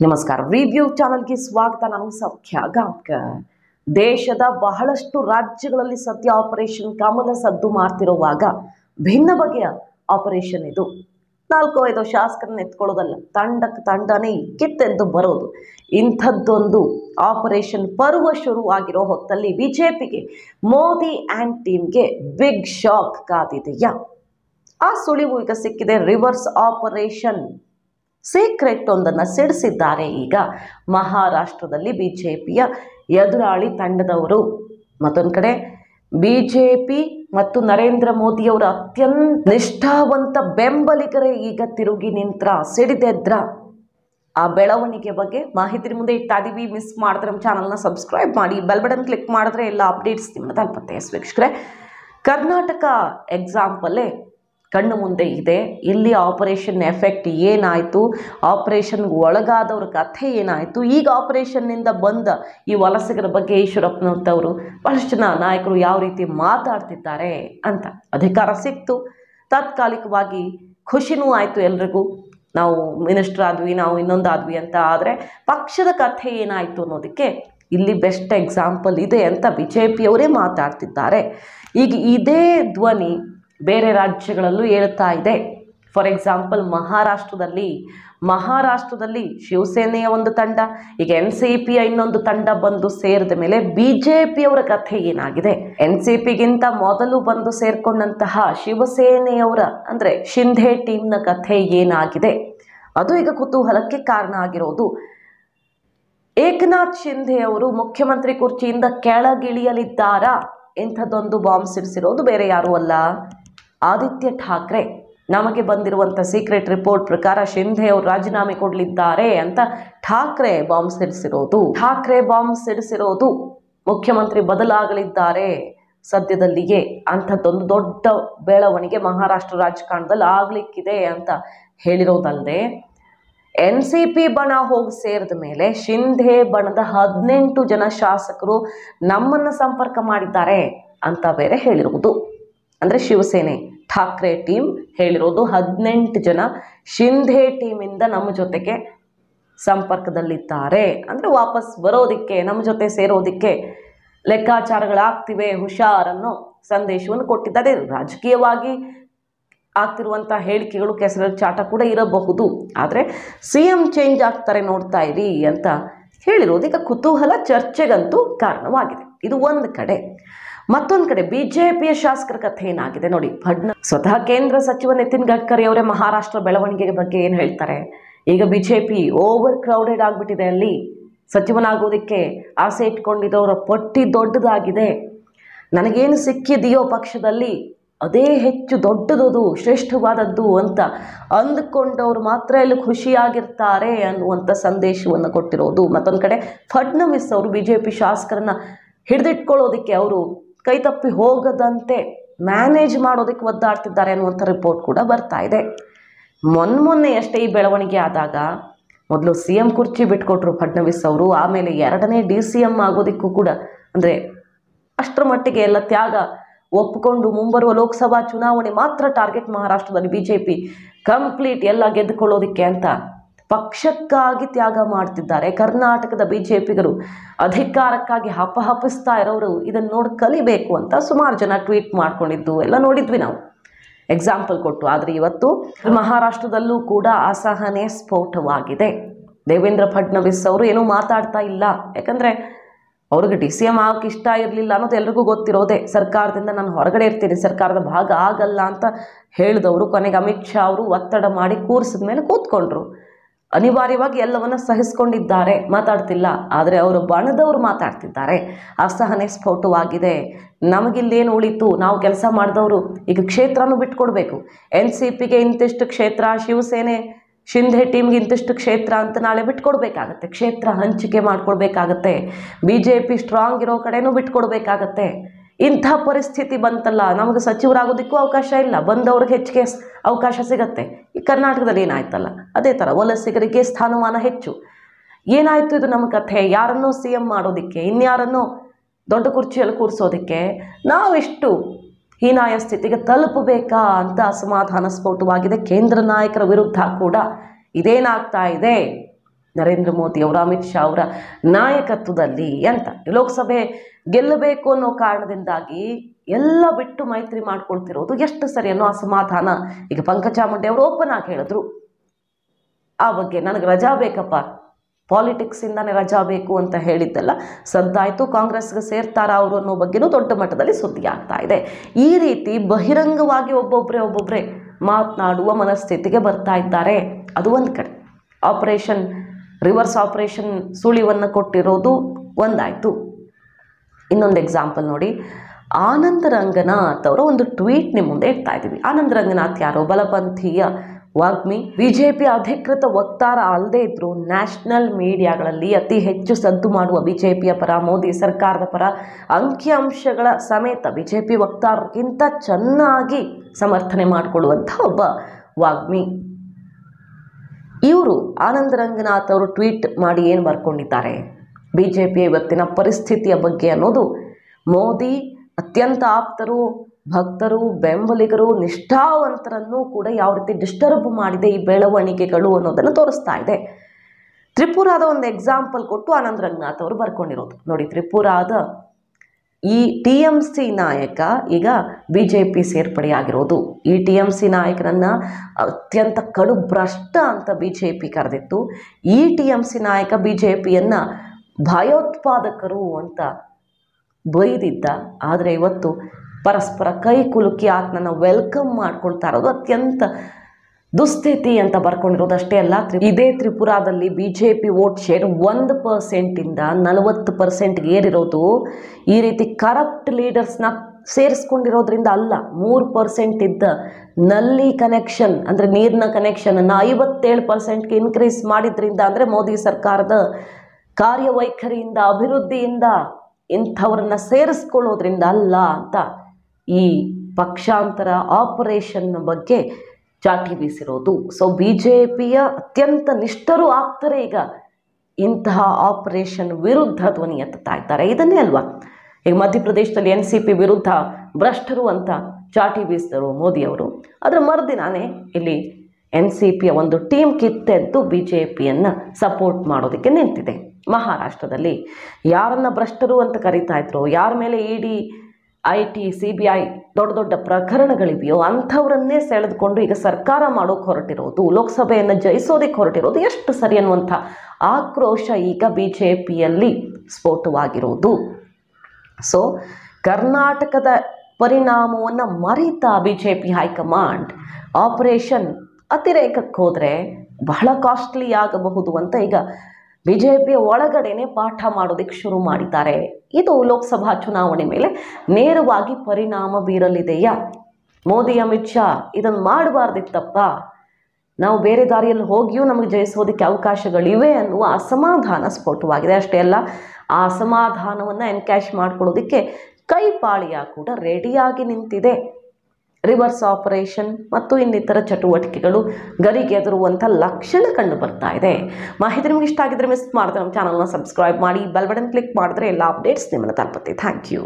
ನಮಸ್ಕಾರ. ರಿವ್ಯೂ ಚಾನಲ್ಗೆ ಸ್ವಾಗತ. ನಾನು ಸೌಖ್ಯ ದೇಶದ ಬಹಳಷ್ಟು ರಾಜ್ಯಗಳಲ್ಲಿ ಸದ್ಯ ಆಪರೇಷನ್ ಕಮಲ ಸದ್ದು ಮಾಡ್ತಿರುವಾಗ ಭಿನ್ನ ಬಗೆಯ ಆಪರೇಷನ್ ಇದು. ನಾಲ್ಕು ಐದು ಶಾಸಕರನ್ನ ಎತ್ಕೊಳ್ಳೋದಲ್ಲ, ತಂಡಕ್ಕೆ ತಂಡನೇ ಕಿತ್ತೆದ್ದು ಬರೋದು. ಇಂಥದ್ದೊಂದು ಆಪರೇಷನ್ ಪರ್ವ ಶುರು ಆಗಿರೋ ಹೊತ್ತಲ್ಲಿ ಬಿಜೆಪಿಗೆ, ಮೋದಿ ಆ್ಯಂಡ್ ಟೀಮ್ಗೆ ಬಿಗ್ ಶಾಕ್ ಕಾದಿದೆಯಾ? ಆ ಸುಳಿವು ಈಗ ಸಿಕ್ಕಿದೆ. ರಿವರ್ಸ್ ಆಪರೇಷನ್ ಸೀಕ್ರೆಟ್ ಒಂದನ್ನು ಸಿಡಿಸಿದ್ದಾರೆ ಈಗ. ಮಹಾರಾಷ್ಟ್ರದಲ್ಲಿ ಬಿ ಜೆ ಪಿಯ ಎದುರಾಳಿ ತಂಡದವರು ಮತ್ತೊಂದು ಕಡೆ ಬಿ ಜೆ ಪಿ ಮತ್ತು ನರೇಂದ್ರ ಮೋದಿಯವರ ಅತ್ಯಂತ ನಿಷ್ಠಾವಂತ ಬೆಂಬಲಿಗರೇ ಈಗ ತಿರುಗಿ ನಿಂತ್ರ ಸಿಡಿದೆದ್ರ ಆ ಬೆಳವಣಿಗೆ ಬಗ್ಗೆ ಮಾಹಿತಿ ಮುಂದೆ ಇದೀವಿ. ಮಿಸ್ ಮಾಡಿದ್ರೆ ನಮ್ಮ ಚಾನಲ್ನ ಸಬ್ಸ್ಕ್ರೈಬ್ ಮಾಡಿ. ಬೆಲ್ ಬಟನ್ ಕ್ಲಿಕ್ ಮಾಡಿದ್ರೆ ಎಲ್ಲ ಅಪ್ಡೇಟ್ಸ್ ನಿಮ್ಮ ತಲುಪತ್ತೆ. ವೀಕ್ಷಕರೇ, ಕರ್ನಾಟಕ ಎಕ್ಸಾಂಪಲ್ಲೇ ಕಣ್ಣು ಮುಂದೆ ಇದೆ. ಇಲ್ಲಿ ಆಪರೇಷನ್ ಎಫೆಕ್ಟ್ ಏನಾಯಿತು? ಆಪರೇಷನ್ಗೆ ಒಳಗಾದವ್ರ ಕಥೆ ಏನಾಯಿತು? ಈಗ ಆಪರೇಷನ್ನಿಂದ ಬಂದ ಈ ವಲಸಿಗರ ಬಗ್ಗೆ ಈಶ್ವರಪ್ಪನಂಥವರು ಬಹಳಷ್ಟು ಜನ ನಾಯಕರು ಯಾವ ರೀತಿ ಮಾತಾಡ್ತಿದ್ದಾರೆ ಅಂತ ಅಧಿಕಾರ ಸಿಕ್ತು. ತಾತ್ಕಾಲಿಕವಾಗಿ ಖುಷಿನೂ ಆಯಿತು ಎಲ್ರಿಗೂ. ನಾವು ಮಿನಿಸ್ಟರ್ ಆದ್ವಿ, ನಾವು ಇನ್ನೊಂದು ಆದ್ವಿ ಅಂತ ಆದರೆ ಪಕ್ಷದ ಕಥೆ ಏನಾಯಿತು ಅನ್ನೋದಕ್ಕೆ ಇಲ್ಲಿ ಬೆಸ್ಟ್ ಎಕ್ಸಾಂಪಲ್ ಇದೆ ಅಂತ ಬಿ ಜೆ ಪಿಯವರೇ ಮಾತಾಡ್ತಿದ್ದಾರೆ. ಈಗ ಇದೇ ಧ್ವನಿ ಬೇರೆ ರಾಜ್ಯಗಳಲ್ಲೂ ಹೇಳ್ತಾ ಇದೆ. ಫಾರ್ ಎಕ್ಸಾಂಪಲ್ ಮಹಾರಾಷ್ಟ್ರದಲ್ಲಿ ಮಹಾರಾಷ್ಟ್ರದಲ್ಲಿ ಶಿವಸೇನೆಯ ಒಂದು ತಂಡ, ಈಗ ಎನ್ ಸಿ ಪಿಯ ಇನ್ನೊಂದು ತಂಡ ಬಂದು ಸೇರಿದ ಮೇಲೆ ಬಿ ಜೆ ಪಿಯವರ ಕಥೆ ಏನಾಗಿದೆ? ಎನ್ ಸಿ ಪಿಗಿಂತ ಮೊದಲು ಬಂದು ಸೇರ್ಕೊಂಡಂತಹ ಶಿವಸೇನೆಯವರ, ಅಂದರೆ ಶಿಂಧೆ ಟೀಮ್ನ ಕಥೆ ಏನಾಗಿದೆ? ಅದು ಈಗ ಕುತೂಹಲಕ್ಕೆ ಕಾರಣ ಆಗಿರೋದು. ಏಕನಾಥ್ ಶಿಂಧೆ ಅವರು ಮುಖ್ಯಮಂತ್ರಿ ಕುರ್ಚಿಯಿಂದ ಕೆಳಗಿಳಿಯಲಿದ್ದಾರಾ? ಇಂಥದ್ದೊಂದು ಬಾಂಬ್ ಸಿಡಿಸಿರೋದು ಬೇರೆ ಯಾರೂ ಅಲ್ಲ. ಆದಿತ್ಯ ಠಾಕ್ರೆ ನಮಗೆ ಬಂದಿರುವಂಥ ಸೀಕ್ರೆಟ್ ರಿಪೋರ್ಟ್ ಪ್ರಕಾರ ಶಿಂಧೆ ಅವರು ರಾಜೀನಾಮೆ ಕೊಡಲಿದ್ದಾರೆ ಅಂತ ಠಾಕ್ರೆ ಬಾಂಬ್ ಸಿಡಿಸಿರೋದು. ಠಾಕ್ರೆ ಬಾಂಬ್ ಸಿಡಿಸಿರೋದು. ಮುಖ್ಯಮಂತ್ರಿ ಬದಲಾಗಲಿದ್ದಾರೆ ಸದ್ಯದಲ್ಲಿಯೇ. ಅಂಥದ್ದೊಂದು ದೊಡ್ಡ ಬೆಳವಣಿಗೆ ಮಹಾರಾಷ್ಟ್ರ ರಾಜಕಾರಣದಲ್ಲಿ ಆಗಲಿಕ್ಕಿದೆ ಅಂತ ಹೇಳಿರೋದಲ್ಲದೆ ಎನ್ ಸಿ ಪಿ ಬಣ ಹೋಗಿ ಸೇರಿದ ಮೇಲೆ ಶಿಂಧೆ ಬಣದ ಹದಿನೆಂಟು ಜನ ಶಾಸಕರು ನಮ್ಮನ್ನು ಸಂಪರ್ಕ ಮಾಡಿದ್ದಾರೆ ಅಂತ ಬೇರೆ ಹೇಳಿರುವುದು. ಅಂದರೆ ಶಿವಸೇನೆ. ಠಾಕ್ರೆ ಟೀಮ್ ಹೇಳಿರೋದು. ಹದಿನೆಂಟು ಜನ ಶಿಂಧೆ ಟೀಮಿಂದ ನಮ್ಮ ಜೊತೆಗೆ ಸಂಪರ್ಕದಲ್ಲಿದ್ದಾರೆ. ಅಂದರೆ ವಾಪಸ್ ಬರೋದಕ್ಕೆ, ನಮ್ಮ ಜೊತೆ ಸೇರೋದಕ್ಕೆ ಲೆಕ್ಕಾಚಾರಗಳಾಗ್ತಿವೆ ಹುಷಾರ್ ಅನ್ನೋ ಸಂದೇಶವನ್ನು ಕೊಟ್ಟಿದ್ದಾರೆ. ರಾಜಕೀಯವಾಗಿ ಆಗ್ತಿರುವಂಥ ಹೇಳಿಕೆಗಳು ಕೆಸರ ಚಾಟ ಕೂಡ ಇರಬಹುದು. ಆದರೆ ಸಿ ಎಂ ಚೇಂಜ್ ಆಗ್ತಾರೆ ನೋಡ್ತಾ ಇರಿ ಅಂತ ಹೇಳಿರೋದು. ಈಗ ಕುತೂಹಲ ಚರ್ಚೆಗಂತೂ ಕಾರಣವಾಗಿದೆ. ಇದು ಒಂದು ಕಡೆ. ಮತ್ತೊಂದು ಕಡೆ ಬಿಜೆಪಿಯ ಶಾಸಕರ ಕಥೆ ಏನಾಗಿದೆ ನೋಡಿ. ಫಡ್ನ ಸ್ವತಃ ಕೇಂದ್ರ ಸಚಿವ ನಿತಿನ್ ಗಡ್ಕರಿ ಅವರೇ ಮಹಾರಾಷ್ಟ್ರ ಬೆಳವಣಿಗೆ ಬಗ್ಗೆ ಏನು ಹೇಳ್ತಾರೆ? ಈಗ ಬಿಜೆಪಿ ಓವರ್ ಕ್ರೌಡೆಡ್ ಆಗಿಬಿಟ್ಟಿದೆ ಅಲ್ಲಿ. ಸಚಿವನಾಗೋದಕ್ಕೆ ಆಸೆ ಇಟ್ಕೊಂಡಿದ್ದವರ ಪಟ್ಟಿ ದೊಡ್ಡದಾಗಿದೆ. ನನಗೇನು ಸಿಕ್ಕಿದೆಯೋ ಪಕ್ಷದಲ್ಲಿ ಅದೇ ಹೆಚ್ಚು ದೊಡ್ಡದದು, ಶ್ರೇಷ್ಠವಾದದ್ದು ಅಂತ ಅಂದುಕೊಂಡವರು ಮಾತ್ರ ಇಲ್ಲಿ ಖುಷಿಯಾಗಿರ್ತಾರೆ ಅನ್ನುವಂಥ ಸಂದೇಶವನ್ನು ಕೊಟ್ಟಿರೋದು. ಮತ್ತೊಂದು ಕಡೆ ಫಡ್ನವೀಸ್ ಅವರು ಬಿ ಜೆ ಪಿ ಶಾಸಕರನ್ನ ಹಿಡಿದಿಟ್ಕೊಳ್ಳೋದಕ್ಕೆ ಅವರು ಕೈತಪ್ಪಿ ಹೋಗದಂತೆ ಮ್ಯಾನೇಜ್ ಮಾಡೋದಕ್ಕೆ ಒದ್ದಾಡ್ತಿದ್ದಾರೆ ಅನ್ನುವಂಥ ರಿಪೋರ್ಟ್ ಕೂಡ ಬರ್ತಾ ಇದೆ. ಮೊನ್ನೆ ಮೊನ್ನೆ ಅಷ್ಟೇ ಈ ಬೆಳವಣಿಗೆ ಆದಾಗ ಮೊದಲು ಸಿ ಎಂ ಕುರ್ಚಿ ಬಿಟ್ಕೊಟ್ರು ಫಡ್ನವೀಸ್ ಅವರು, ಆಮೇಲೆ ಎರಡನೇ ಡಿ ಸಿ ಎಂ ಆಗೋದಕ್ಕೂ ಕೂಡ ಅಂದರೆ ಅಷ್ಟರ ಮಟ್ಟಿಗೆ ಎಲ್ಲ ತ್ಯಾಗ ಒಪ್ಪಿಕೊಂಡು ಮುಂಬರುವ ಲೋಕಸಭಾ ಚುನಾವಣೆ ಮಾತ್ರ ಟಾರ್ಗೆಟ್ ಮಹಾರಾಷ್ಟ್ರದಲ್ಲಿ ಬಿ ಜೆ ಪಿ ಕಂಪ್ಲೀಟ್ ಎಲ್ಲ ಗೆದ್ದುಕೊಳ್ಳೋದಕ್ಕೆ ಅಂತ ಪಕ್ಷಕ್ಕಾಗಿ ತ್ಯಾಗ ಮಾಡ್ತಿದ್ದಾರೆ. ಕರ್ನಾಟಕದ ಬಿ ಜೆ ಪಿಗರು ಅಧಿಕಾರಕ್ಕಾಗಿ ಹಪಹಪಿಸ್ತಾ ಇರೋರು ಇದನ್ನು ನೋಡಿ ಕಲಿಬೇಕು ಅಂತ ಸುಮಾರು ಜನ ಟ್ವೀಟ್ ಮಾಡ್ಕೊಂಡಿದ್ದು. ಎಲ್ಲ ನೋಡಿದ್ವಿ ನಾವು. ಎಕ್ಸಾಂಪಲ್ ಕೊಟ್ಟು. ಆದರೆ ಇವತ್ತು ಮಹಾರಾಷ್ಟ್ರದಲ್ಲೂ ಕೂಡ ಅಸಹನೆ ಸ್ಫೋಟವಾಗಿದೆ. ದೇವೇಂದ್ರ ಫಡ್ನವೀಸ್ ಅವರು ಏನೂ ಮಾತಾಡ್ತಾ ಇಲ್ಲ. ಯಾಕಂದರೆ ಅವ್ರಿಗೆ ಡಿ ಸಿ ಎಂ ಆಗೋಕೆ ಇಷ್ಟ ಇರಲಿಲ್ಲ ಅನ್ನೋದು ಎಲ್ರಿಗೂ ಗೊತ್ತಿರೋದೆ. ಸರ್ಕಾರದಿಂದ ನಾನು ಹೊರಗಡೆ ಇರ್ತೀನಿ, ಸರ್ಕಾರದ ಭಾಗ ಆಗಲ್ಲ ಅಂತ ಹೇಳಿದವರು. ಕೊನೆಗೆ ಅಮಿತ್ ಶಾ ಅವರು ಒತ್ತಡ ಮಾಡಿ ಕೂರಿಸಿದ ಮೇಲೆ ಕೂತ್ಕೊಂಡ್ರು. ಅನಿವಾರ್ಯವಾಗಿ ಎಲ್ಲವನ್ನ ಸಹಿಸ್ಕೊಂಡಿದ್ದಾರೆ, ಮಾತಾಡ್ತಿಲ್ಲ. ಆದರೆ ಅವರು ಬಣದವರು ಮಾತಾಡ್ತಿದ್ದಾರೆ. ಅಸಹನೆ ಸ್ಫೋಟವಾಗಿದೆ. ನಮಗಿಲ್ಲೇನು ಉಳಿತು? ನಾವು ಕೆಲಸ ಮಾಡಿದವರು ಈಗ ಕ್ಷೇತ್ರನೂ ಬಿಟ್ಕೊಡ್ಬೇಕು. ಎನ್ ಸಿ ಪಿಗೆ ಇಂತಿಷ್ಟು ಕ್ಷೇತ್ರ, ಶಿವಸೇನೆ, ಶಿಂಧೆ ಟೀಮ್ಗೆ ಇಂತಿಷ್ಟು ಕ್ಷೇತ್ರ ಅಂತ ನಾಳೆ ಬಿಟ್ಕೊಡ್ಬೇಕಾಗತ್ತೆ. ಕ್ಷೇತ್ರ ಹಂಚಿಕೆ ಮಾಡ್ಕೊಡ್ಬೇಕಾಗತ್ತೆ. ಬಿ ಜೆ ಪಿ ಸ್ಟ್ರಾಂಗ್ ಇರೋ ಕಡೆನೂ ಬಿಟ್ಕೊಡ್ಬೇಕಾಗತ್ತೆ. ಇಂಥ ಪರಿಸ್ಥಿತಿ ಬಂತಲ್ಲ, ನಮಗೆ ಸಚಿವರಾಗೋದಕ್ಕೂ ಅವಕಾಶ ಇಲ್ಲ. ಬಂದವ್ರಿಗೆ ಹೆಚ್ಚಿಗೆ ಅವಕಾಶ ಸಿಗತ್ತೆ. ಈ ಕರ್ನಾಟಕದಲ್ಲಿ ಏನಾಯ್ತಲ್ಲ? ಅದೇ ಥರ ವಲಸಿಗರಿಗೆ ಸ್ಥಾನಮಾನ ಹೆಚ್ಚು. ಏನಾಯಿತು ಇದು ನಮ್ಮ ಕಥೆ? ಯಾರನ್ನೋ ಸಿ ಎಂ ಮಾಡೋದಕ್ಕೆ? ಇನ್ಯಾರನ್ನೋ ದೊಡ್ಡ ಕುರ್ಚಿಯಲ್ಲಿ ಕೂರಿಸೋದಕ್ಕೆ? ನಾವೆಷ್ಟು ಹೀನಾಯ ಸ್ಥಿತಿಗೆ ತಲುಪಬೇಕಾ ಅಂತ ಅಸಮಾಧಾನ ಸ್ಫೋಟವಾಗಿದೆ ಕೇಂದ್ರ ನಾಯಕರ ವಿರುದ್ಧ ಕೂಡ. ಇದೇನಾಗ್ತಾ ಇದೆ? ನರೇಂದ್ರ ಮೋದಿ ಅವರ, ಅಮಿತ್ ಶಾ ಅವರ ನಾಯಕತ್ವದಲ್ಲಿ ಅಂತ ಲೋಕಸಭೆ ಗೆಲ್ಲಬೇಕು ಅನ್ನೋ ಕಾರಣದಿಂದಾಗಿ ಎಲ್ಲ ಬಿಟ್ಟು ಮೈತ್ರಿ ಮಾಡ್ಕೊಳ್ತಿರೋದು ಎಷ್ಟು ಸರಿ ಅನ್ನೋ ಅಸಮಾಧಾನ ಈಗ ಪಂಕಜಾಮುಂಡೆ ಅವರು ಓಪನ್ ಆಗಿ ಹೇಳಿದ್ರು. ಆ ಬಗ್ಗೆ ನನಗೆ ರಜಾ ಬೇಕಪ್ಪ. ಪಾಲಿಟಿಕ್ಸಿಂದಾನೇ ರಜಾ ಬೇಕು ಅಂತ ಹೇಳಿದ್ದಲ್ಲ, ಸದ್ದಾಯಿತು ಕಾಂಗ್ರೆಸ್ಗೆ ಸೇರ್ತಾರ ಅವರು ಅನ್ನೋ ಬಗ್ಗೆನೂ ದೊಡ್ಡ ಮಟ್ಟದಲ್ಲಿ ಸುದ್ದಿ ಆಗ್ತಾ ಇದೆ. ಈ ರೀತಿ ಬಹಿರಂಗವಾಗಿ ಒಬ್ಬೊಬ್ಬರೇ ಒಬ್ಬೊಬ್ಬರೇ ಮಾತನಾಡುವ ಮನಸ್ಥಿತಿಗೆ ಬರ್ತಾ ಇದ್ದಾರೆ. ಅದು ಒಂದು ಕಡೆ. ಆಪರೇಷನ್ ರಿವರ್ಸ್ ಆಪರೇಷನ್ ಸುಳಿವನ್ನು ಕೊಟ್ಟಿರೋದು ಒಂದಾಯಿತು. ಇನ್ನೊಂದು ಎಕ್ಸಾಂಪಲ್ ನೋಡಿ. ಆನಂದ ರಂಗನಾಥ್ ಅವರ ಒಂದು ಟ್ವೀಟ್ ನಿಮ್ಮ ಮುಂದೆ ಇಡ್ತಾ ಇದ್ದೀವಿ. ಆನಂದ ರಂಗನಾಥ್ ಯಾರೋ? ಬಲಪಂಥೀಯ ವಾಗ್ಮಿ. ಬಿಜೆಪಿ ಅಧಿಕೃತ ವಕ್ತಾರ ಅಲ್ಲದೆ ಇದ್ರು ನ್ಯಾಷನಲ್ ಮೀಡಿಯಾಗಳಲ್ಲಿ ಅತಿ ಹೆಚ್ಚು ಸದ್ದು ಮಾಡುವ ಬಿಜೆಪಿಯ ಪರ, ಮೋದಿ ಸರ್ಕಾರದ ಪರ ಅಂಕಿಅಂಶಗಳ ಸಮೇತ ಬಿಜೆಪಿ ವಕ್ತಾರರಿಗಿಂತ ಚೆನ್ನಾಗಿ ಸಮರ್ಥನೆ ಮಾಡಿಕೊಳ್ಳುವಂಥ ಒಬ್ಬ ವಾಗ್ಮಿ. ಇವರು ಆನಂದ ರಂಗನಾಥ್ ಅವರು ಟ್ವೀಟ್ ಮಾಡಿ ಏನು ಬರ್ಕೊಂಡಿದ್ದಾರೆ? ಬಿ ಜೆ ಪಿಯ ಇವತ್ತಿನ ಪರಿಸ್ಥಿತಿಯ ಬಗ್ಗೆ ಅನ್ನೋದು ಮೋದಿ ಅತ್ಯಂತ ಆಪ್ತರು, ಭಕ್ತರು, ಬೆಂಬಲಿಗರು, ನಿಷ್ಠಾವಂತರನ್ನು ಕೂಡ ಯಾವ ರೀತಿ ಡಿಸ್ಟರ್ಬ್ ಮಾಡಿದೆ ಈ ಬೆಳವಣಿಗೆಗಳು ಅನ್ನೋದನ್ನು ತೋರಿಸ್ತಾ ಇದೆ. ತ್ರಿಪುರಾದ ಒಂದು ಎಕ್ಸಾಂಪಲ್ ಕೊಟ್ಟು ಆನಂದ್ ರಂಗನಾಥ್ ಅವರು ಬರ್ಕೊಂಡಿರೋದು. ನೋಡಿ, ತ್ರಿಪುರಾದ ಈ ಟಿ ಎಂ ಸಿ ನಾಯಕ ಈಗ ಬಿ ಜೆ ಪಿ ಸೇರ್ಪಡೆಯಾಗಿರೋದು. ಈ ಟಿ ಎಂ ಸಿ ನಾಯಕನನ್ನು ಅತ್ಯಂತ ಕಡು ಭ್ರಷ್ಟ ಅಂತ ಬಿ ಜೆ ಪಿ ಕರೆದಿತ್ತು. ಈ ಟಿ ಎಂ ಸಿ ನಾಯಕ ಬಿ ಜೆ ಪಿಯನ್ನು ಭಯೋತ್ಪಾದಕರು ಅಂತ ಬೈದಿದ್ದ. ಆದರೆ ಇವತ್ತು ಪರಸ್ಪರ ಕೈ ಕುಲುಕಿ ಆತನನ್ನು ವೆಲ್ಕಮ್ ಮಾಡ್ಕೊಳ್ತಾ ಇರೋದು ಅತ್ಯಂತ ದುಸ್ಥಿತಿ ಅಂತ ಬರ್ಕೊಂಡಿರೋದು ಅಷ್ಟೇ ಅಲ್ಲ. ಇದೇ ತ್ರಿಪುರಾದಲ್ಲಿ B J P vote share ಒಂದು ಪರ್ಸೆಂಟಿಂದ ನಲವತ್ತು ಪರ್ಸೆಂಟ್ಗೆ ಏರಿರೋದು. ಈ ರೀತಿ ಕರಪ್ಟ್ ಲೀಡರ್ಸ್ನ ಸೇರಿಸ್ಕೊಂಡಿರೋದ್ರಿಂದ ಅಲ್ಲ, ಮೂರು ಪರ್ಸೆಂಟ್ ಇದ್ದ ನಲ್ಲಿ ಕನೆಕ್ಷನ್ ಅಂದರೆ ನೀರಿನ ಕನೆಕ್ಷನನ್ನು ಐವತ್ತೇಳು ಪರ್ಸೆಂಟ್ಗೆ ಇನ್ಕ್ರೀಸ್ ಮಾಡಿದ್ರಿಂದ, ಅಂದರೆ ಮೋದಿ ಸರ್ಕಾರದ ಕಾರ್ಯವೈಖರಿಯಿಂದ, ಅಭಿವೃದ್ಧಿಯಿಂದ ಇಂಥವ್ರನ್ನ ಸೇರಿಸ್ಕೊಳ್ಳೋದ್ರಿಂದ ಅಲ್ಲ ಅಂತ ಈ ಪಕ್ಷಾಂತರ ಆಪರೇಷನ್ ಬಗ್ಗೆ ಚಾಟಿ ಬೀಸಿರೋದು. ಸೊ ಬಿ ಜೆ ಪಿಯ ಅತ್ಯಂತ ನಿಷ್ಠರು ಆಗ್ತಾರೆ ಈಗ. ಇಂತಹ ಆಪರೇಷನ್ ವಿರುದ್ಧ ಧ್ವನಿ ಎತ್ತುತ್ತಾ ಇದ್ದಾರೆ. ಇದನ್ನೇ ಅಲ್ವಾ? ಈಗ ಮಧ್ಯಪ್ರದೇಶದಲ್ಲಿ ಎನ್ ಸಿ ಪಿ ವಿರುದ್ಧ ಭ್ರಷ್ಟರು ಅಂತ ಚಾಟಿ ಬೀಸಿದರು ಮೋದಿಯವರು. ಅದರ ಮರುದಿನಾನೇ ಇಲ್ಲಿ ಎನ್ ಸಿ ಪಿಯ ಒಂದು ಟೀಮ್ ಕಿತ್ತೆದ್ದು ಬಿ ಜೆ ಪಿಯನ್ನು ಸಪೋರ್ಟ್ ಮಾಡೋದಕ್ಕೆ ನಿಂತಿದೆ. ಮಹಾರಾಷ್ಟ್ರದಲ್ಲಿ ಯಾರನ್ನು ಭ್ರಷ್ಟರು ಅಂತ ಕರಿತಾ ಇದ್ರು, ಯಾರ ಮೇಲೆ E D I T C B I ದೊಡ್ಡ ದೊಡ್ಡ ಪ್ರಕರಣಗಳಿವೆಯೋ ಅಂಥವರನ್ನೇ ಸೆಳೆದುಕೊಂಡು ಈಗ ಸರ್ಕಾರ ಮಾಡೋಕ್ಕೆ ಹೊರಟಿರೋದು, ಲೋಕಸಭೆಯನ್ನು ಜಯಿಸೋದಕ್ಕೆ ಹೊರಟಿರೋದು ಎಷ್ಟು ಸರಿ ಅನ್ನುವಂಥ ಆಕ್ರೋಶ ಈಗ ಬಿ ಜೆ ಪಿಯಲ್ಲಿ ಸ್ಫೋಟವಾಗಿರೋದು. ಸೊ ಕರ್ನಾಟಕದ ಪರಿಣಾಮವನ್ನು ಮರಿತಾ B J P high command operation ಅತಿರೇಕಕ್ಕೆ ಹೋದರೆ ಬಹಳ ಕಾಸ್ಟ್ಲಿ ಆಗಬಹುದು ಅಂತ ಈಗ ಬಿ ಜೆ ಪಿಯ ಒಳಗಡೆನೆ ಪಾಠ ಮಾಡೋದಕ್ಕೆ ಶುರು ಮಾಡಿದ್ದಾರೆ. ಇದು ಲೋಕಸಭಾ ಚುನಾವಣೆ ಮೇಲೆ ನೇರವಾಗಿ ಪರಿಣಾಮ ಬೀರಲಿದೆಯಾ? ಮೋದಿ, ಅಮಿತ್ ಶಾ ಇದನ್ನು ಮಾಡಬಾರ್ದಿತ್ತಪ್ಪ. ನಾವು ಬೇರೆ ದಾರಿಯಲ್ಲಿ ಹೋಗಿಯೂ ನಮಗೆ ಜಯಿಸೋದಕ್ಕೆ ಅವಕಾಶಗಳಿವೆ ಅನ್ನುವ ಅಸಮಾಧಾನ ಸ್ಫೋಟವಾಗಿದೆ. ಅಷ್ಟೇ ಅಲ್ಲ, ಆ ಅಸಮಾಧಾನವನ್ನು ಎನ್ಕ್ಯಾಶ್ ಮಾಡ್ಕೊಳ್ಳೋದಕ್ಕೆ ಕೈಪಾಳಿಯ ಕೂಡ ರೆಡಿಯಾಗಿ ನಿಂತಿದೆ. ರಿವರ್ಸ್ ಆಪರೇಷನ್ ಮತ್ತು ಇನ್ನಿತರ ಚಟುವಟಿಕೆಗಳು ಗರಿಗೆದರುವಂಥ ಲಕ್ಷಣ ಕಂಡು ಬರ್ತಾ ಇದೆ. ಮಾಹಿತಿ ನಿಮಗೆ ಇಷ್ಟ ಆಗಿದ್ರೆ ಮಿಸ್ ಮಾಡಿದ್ರೆ ನಮ್ಮ ಚಾನಲ್ನ ಸಬ್ಸ್ಕ್ರೈಬ್ ಮಾಡಿ ಬೆಲ್ ಬಟನ್ ಕ್ಲಿಕ್ ಮಾಡಿದ್ರೆ ಎಲ್ಲ ಅಪ್ಡೇಟ್ಸ್ ನಿಮ್ಮನ್ನು ತಲುಪುತ್ತೆ. Thank you